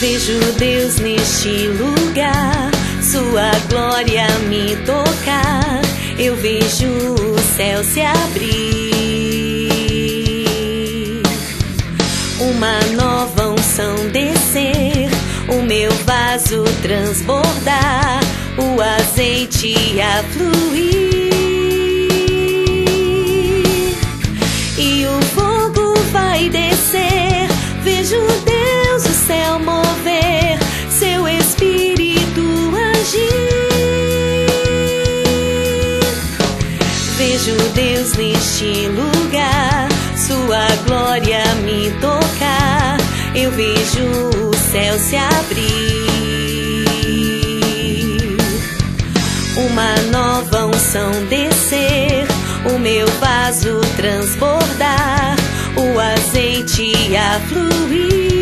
Vejo Deus neste lugar, Sua glória me tocar. Eu vejo o céu se abrir, uma nova unção descer, o meu vaso transbordar, o azeite a fluir. Deus neste lugar, sua glória me tocar. Eu vejo o céu se abrir, uma nova unção descer, o meu vaso transbordar, o azeite a fluir.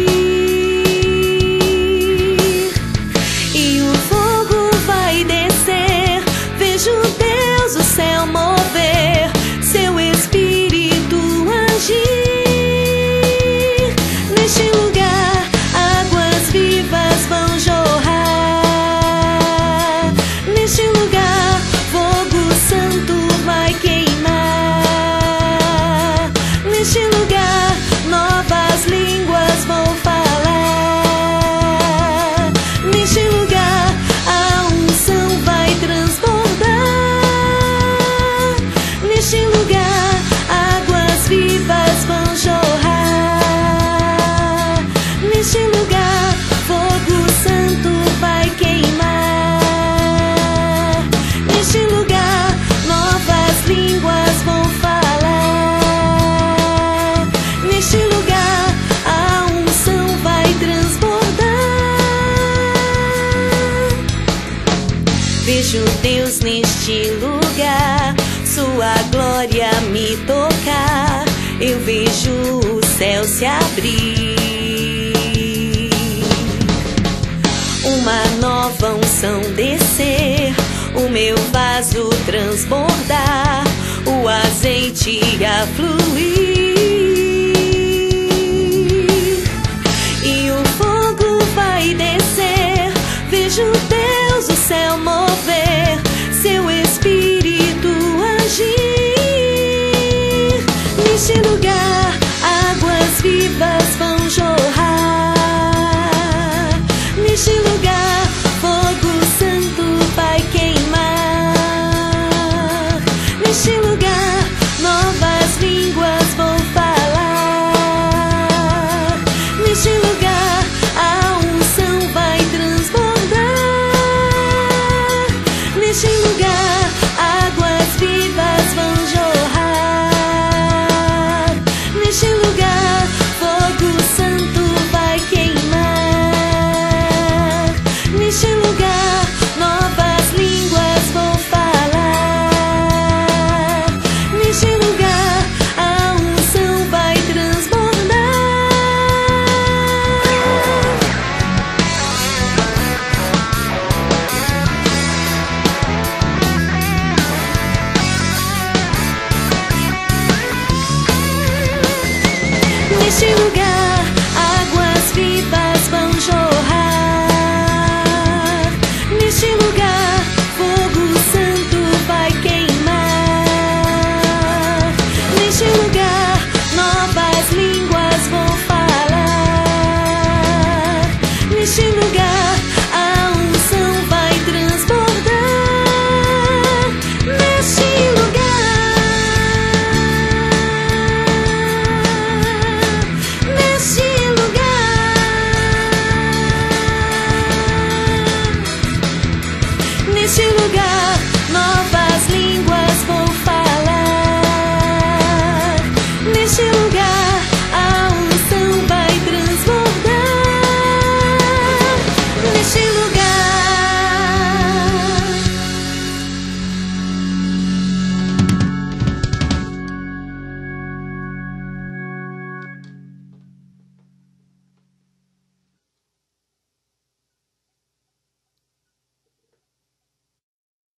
Vejo Deus neste lugar, Sua glória me tocar. Eu vejo o céu se abrir, uma nova unção descer, o meu vaso transbordar, o azeite a fluir. E o fogo vai descer, vejo Deus céu mover, seu espírito agir. Neste lugar, águas vivas vão jorrar. Neste lugar, fogo santo vai queimar. Neste lugar, Neste lugar, águas vivas vão jorrar. Neste lugar, fogo santo vai queimar. Neste lugar, novas línguas vão falar. Neste lugar,